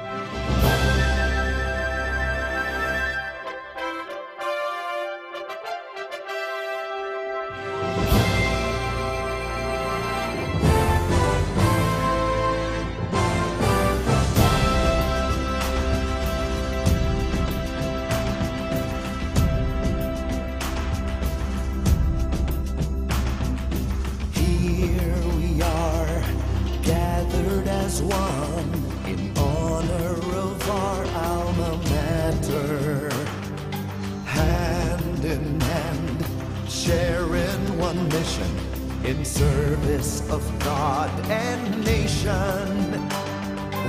Here sharing one mission in service of God and nation.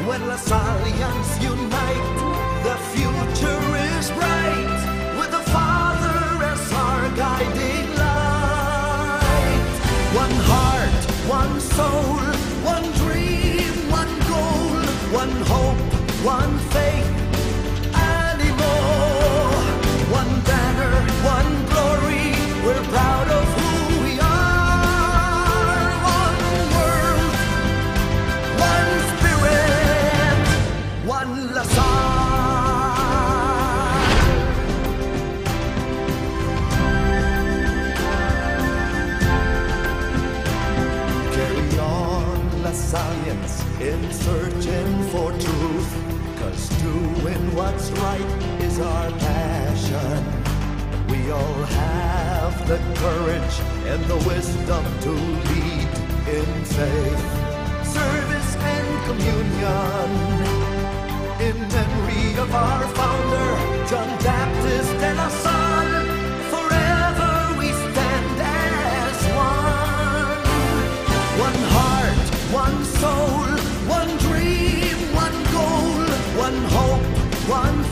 When Lasallians unite, the future is bright with the Father as our guiding light. One heart, one soul, one dream, one goal, one hope, one LaSallians, in searching for truth. Cause doing what's right is our passion. We all have the courage and the wisdom to lead in faith, service, and communion. In memory of our founder, John Baptist and our soul, one dream, one goal, one hope, one